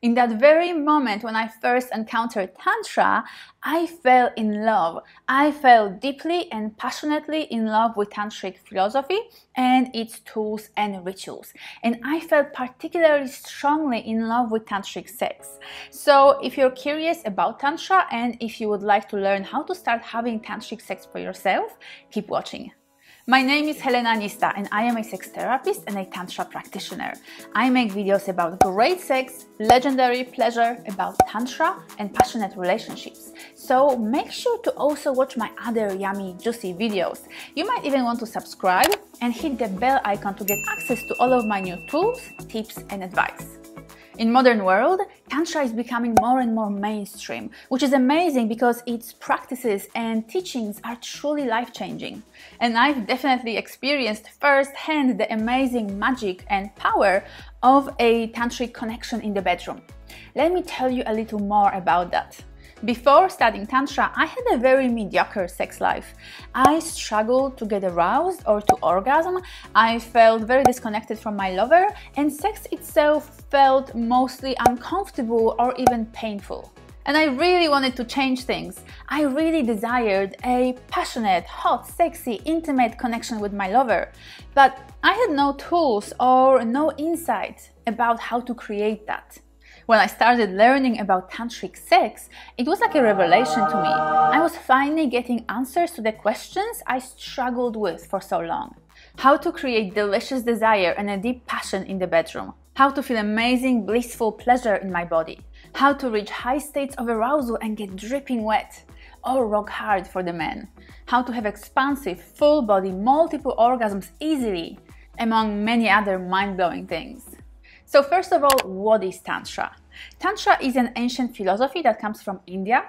In that very moment when I first encountered Tantra, I fell in love. I fell deeply and passionately in love with Tantric philosophy and its tools and rituals. And I felt particularly strongly in love with Tantric sex. So, if you're curious about Tantra and if you would like to learn how to start having Tantric sex for yourself, keep watching. My name is Helena Nista and I am a sex therapist and a Tantra practitioner. I make videos about great sex, legendary pleasure, about Tantra and passionate relationships. So make sure to also watch my other yummy, juicy videos. You might even want to subscribe and hit the bell icon to get access to all of my new tools, tips and advice. In modern world, Tantra is becoming more and more mainstream, which is amazing because its practices and teachings are truly life-changing. And I've definitely experienced firsthand the amazing magic and power of a tantric connection in the bedroom. Let me tell you a little more about that. Before studying Tantra, I had a very mediocre sex life. I struggled to get aroused or to orgasm. I felt very disconnected from my lover, and sex itself felt mostly uncomfortable or even painful. And I really wanted to change things. I really desired a passionate, hot, sexy, intimate connection with my lover. But I had no tools or no insight about how to create that. When I started learning about tantric sex, it was like a revelation to me. I was finally getting answers to the questions I struggled with for so long. How to create delicious desire and a deep passion in the bedroom. How to feel amazing, blissful pleasure in my body. How to reach high states of arousal and get dripping wet. Or rock hard for the men. How to have expansive, full body, multiple orgasms easily, among many other mind blowing things. So first of all, what is Tantra? Tantra is an ancient philosophy that comes from India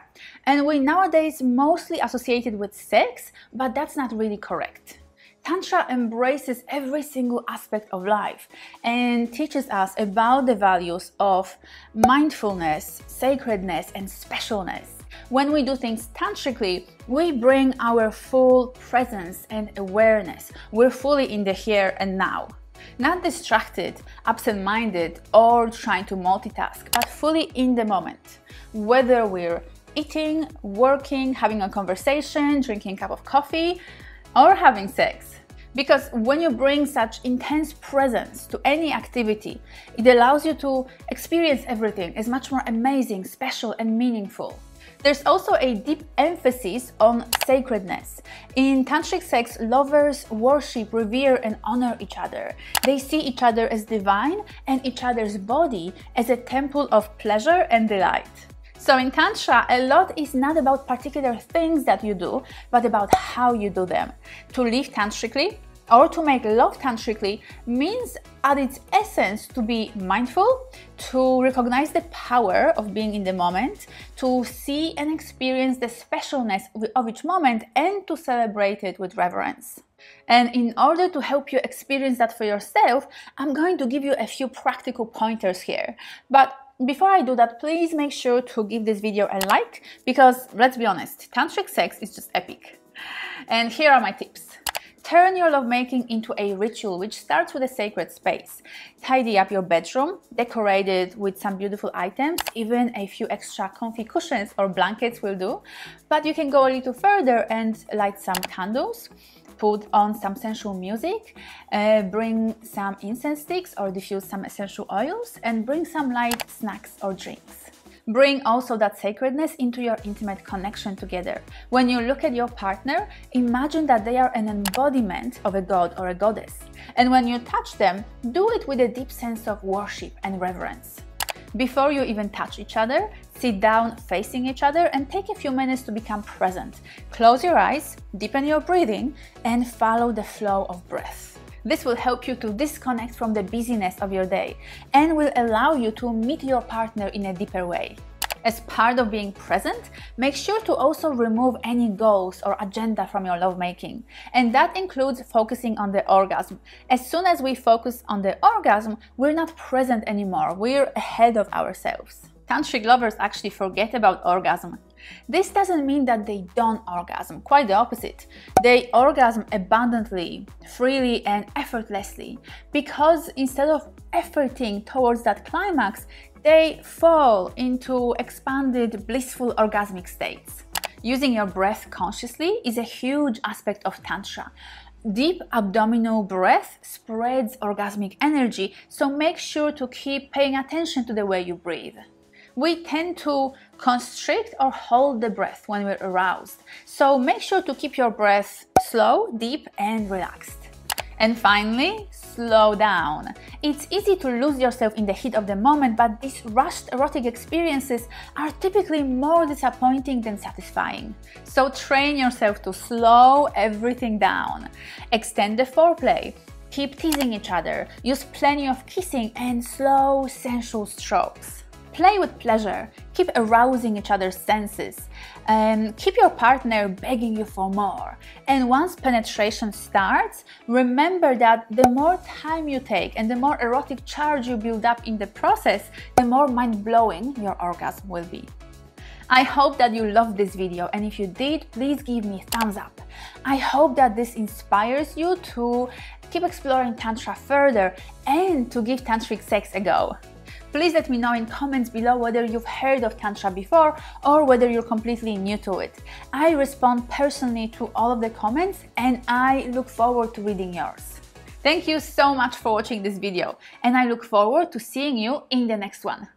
and we nowadays mostly associate it with sex, but that's not really correct. Tantra embraces every single aspect of life and teaches us about the values of mindfulness, sacredness, and specialness. When we do things tantrically, we bring our full presence and awareness. We're fully in the here and now. Not distracted, absent minded, or trying to multitask, but fully in the moment. Whether we're eating, working, having a conversation, drinking a cup of coffee, or having sex. Because when you bring such intense presence to any activity, it allows you to experience everything as much more amazing, special, and meaningful. There's also a deep emphasis on sacredness. In tantric sex, lovers worship, revere, and honor each other. They see each other as divine and each other's body as a temple of pleasure and delight. So in Tantra, a lot is not about particular things that you do, but about how you do them. To live tantrically, or to make love tantrically means at its essence to be mindful, to recognize the power of being in the moment, to see and experience the specialness of each moment, and to celebrate it with reverence. And in order to help you experience that for yourself, I'm going to give you a few practical pointers here. But before I do that, please make sure to give this video a like because let's be honest, tantric sex is just epic. And here are my tips. Turn your lovemaking into a ritual which starts with a sacred space. Tidy up your bedroom, decorate it with some beautiful items, even a few extra comfy cushions or blankets will do. But you can go a little further and light some candles, put on some sensual music, uh, bring some incense sticks or diffuse some essential oils, and bring some light snacks or drinks. Bring also that sacredness into your intimate connection together. When you look at your partner, imagine that they are an embodiment of a god or a goddess. And when you touch them, do it with a deep sense of worship and reverence. Before you even touch each other, sit down facing each other and take a few minutes to become present. Close your eyes, deepen your breathing, and follow the flow of breath. This will help you to disconnect from the busyness of your day and will allow you to meet your partner in a deeper way. As part of being present, make sure to also remove any goals or agenda from your lovemaking. And that includes focusing on the orgasm. As soon as we focus on the orgasm, we're not present anymore, we're ahead of ourselves. Tantric lovers actually forget about orgasm. This doesn't mean that they don't orgasm, quite the opposite. They orgasm abundantly, freely, and effortlessly because instead of efforting towards that climax, they fall into expanded blissful orgasmic states. Using your breath consciously is a huge aspect of Tantra. Deep abdominal breath spreads orgasmic energy, so make sure to keep paying attention to the way you breathe. We tend to constrict or hold the breath when we're aroused, so make sure to keep your breath slow, deep, and relaxed. And finally, slow down. It's easy to lose yourself in the heat of the moment, but these rushed erotic experiences are typically more disappointing than satisfying. So train yourself to slow everything down. Extend the foreplay. Keep teasing each other. Use plenty of kissing and slow, sensual strokes. Play with pleasure. Keep arousing each other's senses. Um, keep your partner begging you for more. And once penetration starts, remember that the more time you take and the more erotic charge you build up in the process, the more mind blowing your orgasm will be. I hope that you loved this video and if you did, please give me a thumbs up. I hope that this inspires you to keep exploring Tantra further and to give Tantric sex a go. Please let me know in comments below whether you've heard of Tantra before or whether you're completely new to it. I respond personally to all of the comments and I look forward to reading yours. Thank you so much for watching this video and I look forward to seeing you in the next one.